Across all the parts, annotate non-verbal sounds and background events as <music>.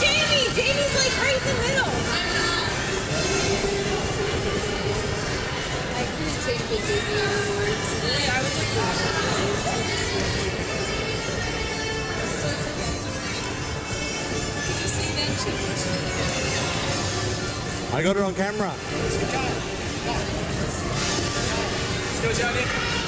Jamie? Jamie's like right in the middle. I not. Take Jamie. I was like, got her on camera. Let's go, Johnny.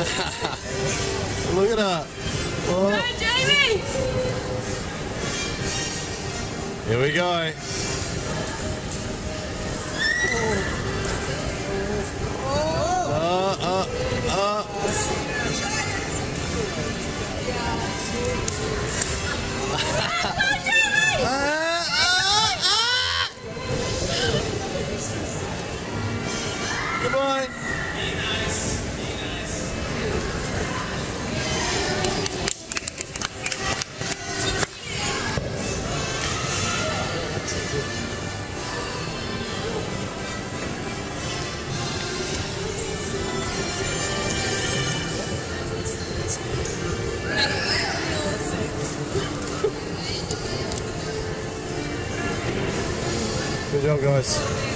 <laughs> Look at that. Oh, Jamie! here we go. Uh, uh, uh. <laughs> Ah, ah, Good job, guys.